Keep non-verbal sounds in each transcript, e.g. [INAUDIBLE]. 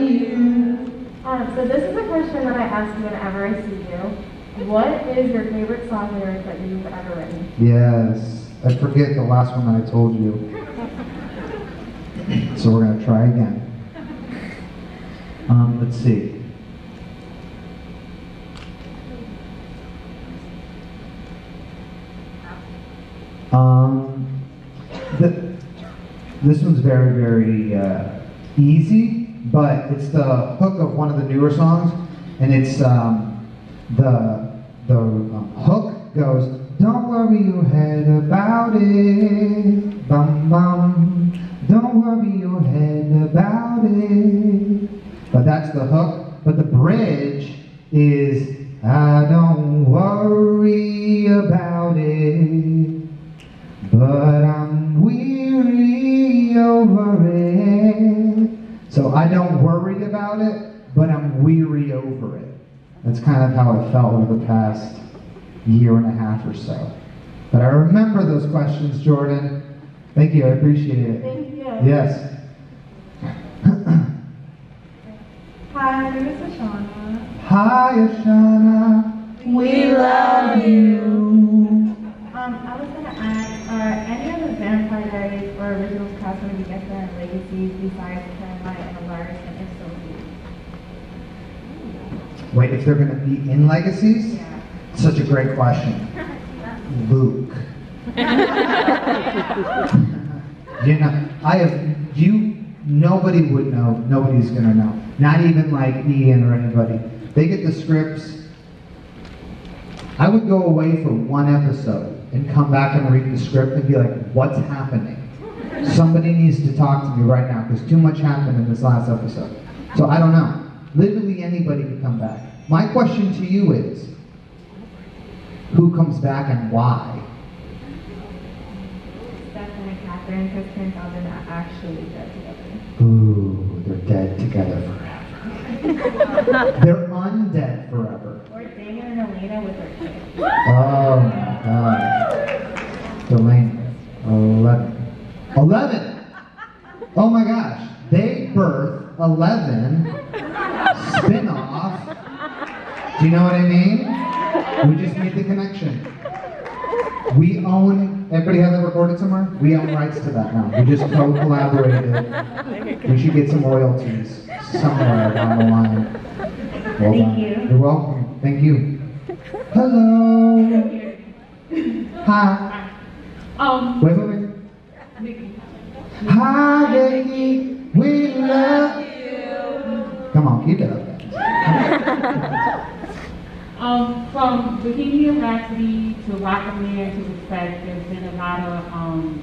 you. Um, so this is a question that I ask you whenever I see you. What is your favorite song lyric that you've ever written? Yes. I forget the last one that I told you. So we're gonna try again. Um, let's see. Um, the, this one's very, very uh, easy, but it's the hook of one of the newer songs, and it's um, the the um, hook goes, "Don't worry your head about it, bum bum. Don't worry your head about it." But that's the hook. But the bridge is, "I don't worry about it." But I'm weary over it. So I don't worry about it, but I'm weary over it. That's kind of how I felt over the past year and a half or so. But I remember those questions, Jordan. Thank you, I appreciate it. Thank you. Yes. [COUGHS] Hi, my name is Ashana. Hi, Ashana. We love you. Cast going to be guest star in Legacies besides Caroline and Alaric, and if so, who? Wait, if they're going to be in Legacies? Yeah. Such a great question. [LAUGHS] Luke. you know, I have you. Nobody would know. Nobody's gonna know. Not even like Ian or anybody. They get the scripts. I would go away for one episode and come back and read the script and be like, "What's happening?" Somebody needs to talk to me right now because too much happened in this last episode. So I don't know. Literally anybody could come back. My question to you is, who comes back and why? And Katherine, because turns out they're not actually dead together. Ooh, they're dead together forever. [LAUGHS] they're undead forever. Or Daniel and Elena with their kids. Oh you know what I mean? We just made the connection. We own, everybody have that recorded somewhere? We own rights to that now. We just co-collaborated. We should get some royalties somewhere down the line. Well Thank done. you. You're welcome. Thank you. Hello. Hi. Um, Wait, wait, wait. Hi, Becky. We love you. Come on, keep it up. Um, from Bohemian Rhapsody to Rocketman to Respect, there's been a lot of um,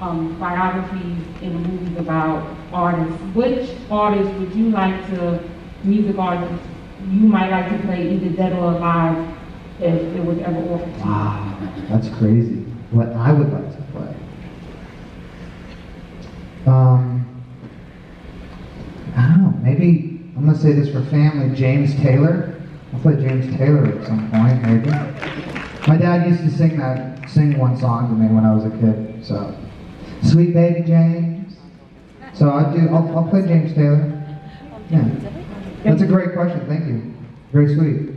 um, biographies the movies about artists. Which artist would you like to, music artist, you might like to play either dead or alive if it was ever offered to? Wow, that's crazy. What I would like to play. Um, I don't know. Maybe I'm gonna say this for family. James Taylor. I'll play James Taylor at some point, maybe. My dad used to sing that, sing one song to me when I was a kid. So, sweet baby James. So I do. I'll, I'll play James Taylor. Yeah, that's a great question. Thank you. Very sweet.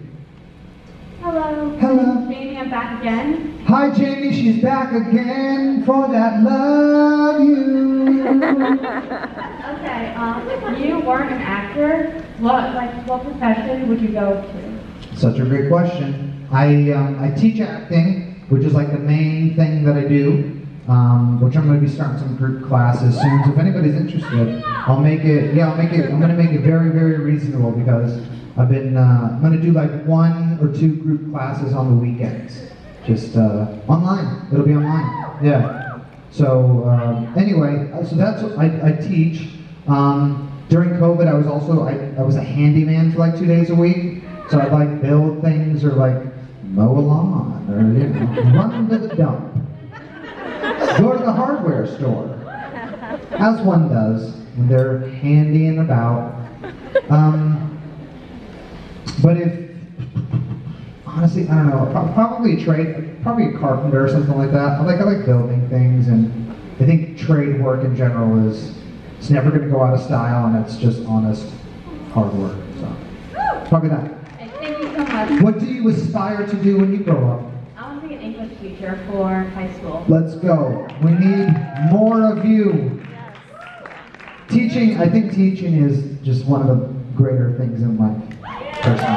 hello. Hello. Jamie, I'm back again. Hi Jamie, she's back again for that love you. [LAUGHS] Um, you weren't an actor, what, like, what profession would you go to? Such a great question. I um, I teach acting, which is like the main thing that I do. Um, which I'm going to be starting some group classes soon. So if anybody's interested, I'll make it. Yeah, I'll make it. I'm going to make it very very reasonable because I've been. Uh, I'm going to do like one or two group classes on the weekends, just uh, online. It'll be online. Yeah. So um, anyway, uh, so that's what I, I teach. Um, during COVID, I was also I, I was a handyman for like two days a week. So I'd like build things or like mow a lawn or you know, run to the dump, go to the hardware store, as one does when they're handy handying about. Um, but if honestly, I don't know, probably a trade, probably a carpenter or something like that. I like I like building things, and I think trade work in general is it's never going to go out of style, and it's just honest hard work. So probably that. Okay, Thank you so much. What do you aspire to do when you grow up? I want to be an English teacher for high school. Let's go. We need more of you. Teaching, I think teaching is just one of the greater things in life, personally.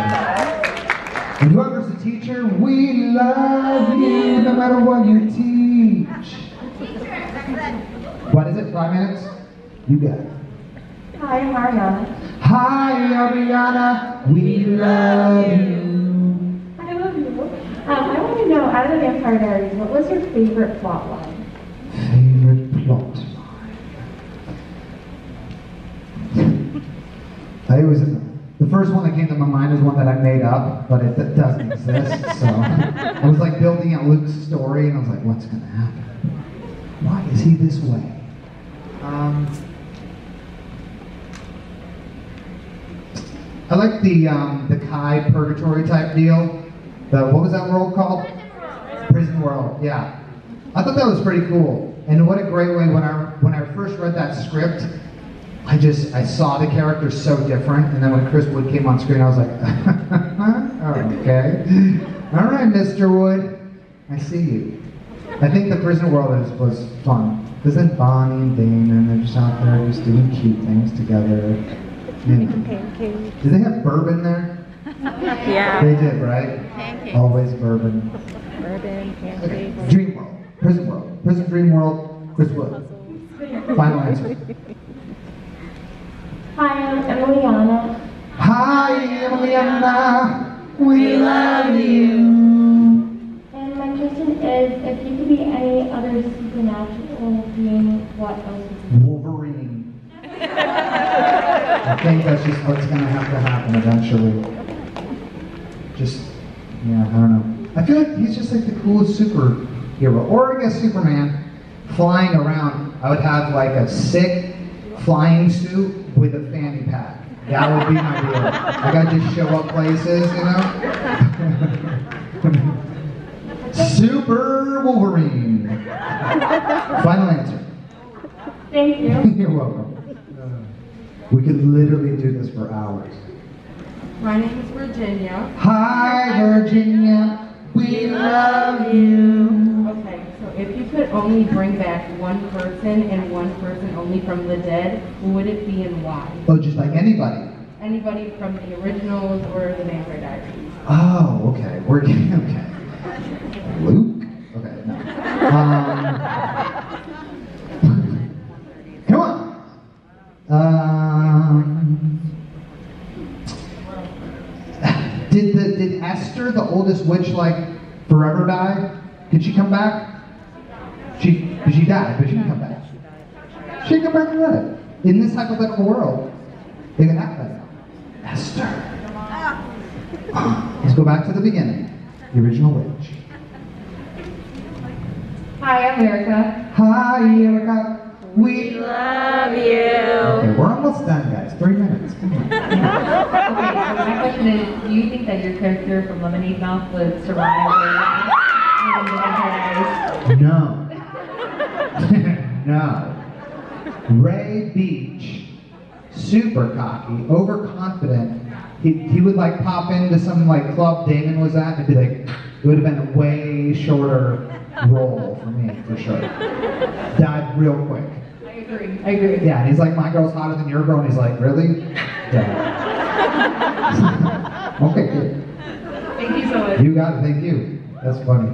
And whoever's a teacher, we love you no matter what you teach. What is it, five minutes? You got it. Hi, I'm Mariana. Hi, Ariana. We love you. I love you. Um, I want to know, out of the Vampire Diaries, what was your favorite plot line? Favorite plot line. I always, the first one that came to my mind is one that I made up, but it, it doesn't exist. So I was like building out Luke's story, and I was like, what's going to happen? Why is he this way? Um, I like the um, the Kai purgatory type deal. The what was that world called? Prison World. Yeah, I thought that was pretty cool. And what a great way when I when I first read that script, I just I saw the characters so different. And then when Chris Wood came on screen, I was like, [LAUGHS] okay, all right, Mr. Wood, I see you. I think the Prison World is, was fun. Because then Bonnie and Damon, they're just out there just doing cute things together. You know. Did they have bourbon there? [LAUGHS] Yeah. They did, right? Pancakes. Always bourbon. Bourbon, Okay. Dream World. Prison World. Prison Dream World. Chris Wood. Final answer. Hi, I'm Emiliana. Hi, Emiliana. We love you. And my question is, if you could be any other supernatural being, what else would you Wolverine. I think that's just what's gonna have to happen eventually. Just, yeah, I don't know. I feel like he's just like the coolest superhero. Or I guess Superman flying around. I would have like a sick flying suit with a fanny pack. That would be my deal. Like I just show up places, you know? [LAUGHS] Super Wolverine. Final answer. Thank you. [LAUGHS] You're welcome. We could literally do this for hours. My name is Virginia. Hi, Virginia. We love you. Okay, so if you could only bring back one person and one person only from the dead, who would it be and why? Oh, just like anybody. Anybody from the originals or the Vampire Diaries? Oh, okay. We're getting [LAUGHS] okay. Luke. Oldest witch, like forever die? Did she come back? She did she died, but she can come back. She can come back that. In this hypothetical world, can act like. Esther. Let's go back to the beginning. The original witch. Hi, I'm Erica. Hi, Erica. We. Love you. Okay, we're almost done, guys. Three minutes. Come on. Okay, so my question is, do you think that your character from Lemonade Mouth would survive in the Vampire Diaries? No. [LAUGHS] no. Ray Beech, super cocky, overconfident. He, he would like pop into some like club Damon was at and be like, it would have been a way shorter role for me, for sure. Died real quick. I agree. I agree. Yeah, and he's like, my girl's hotter than your girl, and he's like, really? Yeah. [LAUGHS] okay, good. Thank you so much. You got it, thank you. That's funny.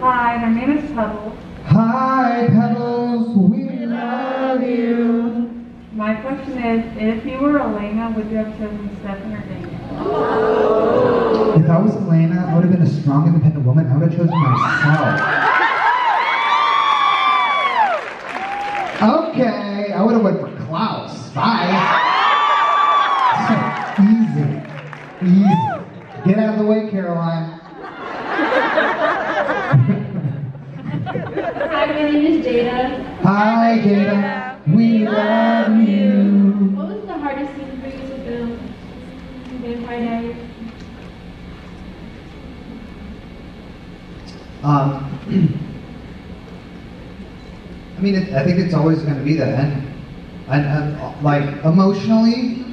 Hi, my name is Pebble. Hi, Pebbles, we love you. My question is, if you were Elena, would you have chosen Stefan or Daniel? If I was Elena, I would have been a strong, independent woman. I would have chosen myself. Okay, I would have went for Klaus. Bye. [LAUGHS] Easy, easy. Get out of the way, Caroline. Hi, my name is Jada. Hi, Jada. We love you. What was the hardest scene for you to film Vampire Diaries? Um, [CLEARS THROAT] I mean, it, I think it's always going to be that, and, and, and like emotionally,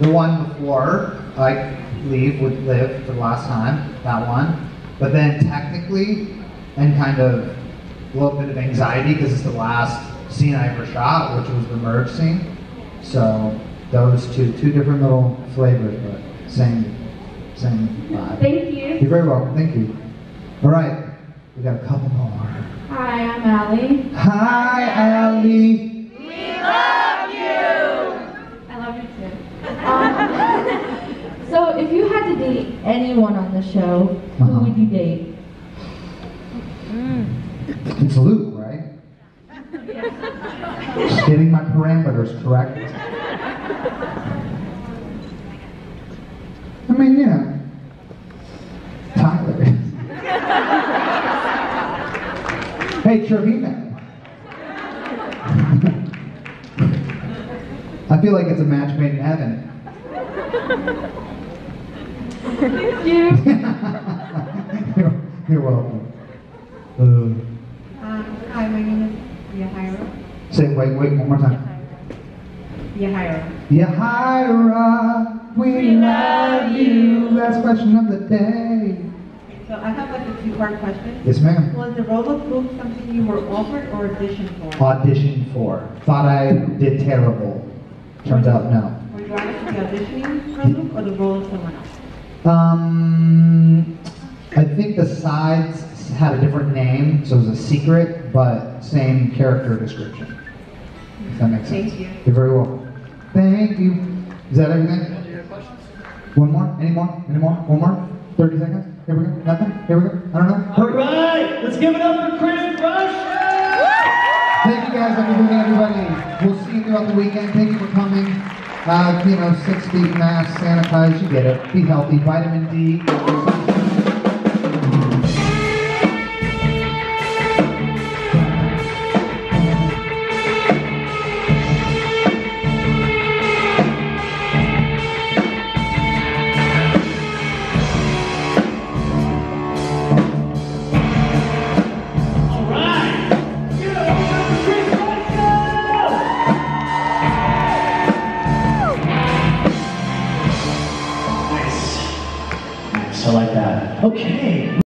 the one before I leave would live for the last time, that one. But then technically, and kind of a little bit of anxiety because it's the last scene I ever shot, which was the merge scene. So those two, two different little flavors, but same, same vibe. Thank you. You're very welcome. Thank you. All right, we got a couple more. Hi, I'm Allie. Hi, Allie. We love you! I love you too. Um, [LAUGHS] so, if you had to date anyone on the show, who Uh-huh. would you date? It's Luke, right? [LAUGHS] Just getting my parameters correct. I mean, yeah. Hey, Trevina. I feel like it's a match made in heaven. Thank you. you're, you're welcome. Uh, Um, hi, my name is Yahaira. say, wait, wait, one more time. Yahaira. Yahaira, we love you. Last question of the day. So I have like a two-part question. Yes, ma'am. Was the role of Luke something you were offered or auditioned for? Auditioned for. Thought I did terrible. Turns out no. Were you actually auditioning for Luke or the role of someone else? Um, I think the sides had a different name, so it was a secret, but same character description. If that makes sense. Thank you. You're very welcome. Thank you. Is that everything? One more? Any more? Any more? One more? 30 seconds? Here we go. Nothing? Here we go. I don't know. All right, let's give it up for Chris Brochu. Thank you guys, everybody, everybody. We'll see you throughout the weekend. Thank you for coming. Uh, you know, six feet mask, sanitize, you get it. Be healthy. Vitamin D.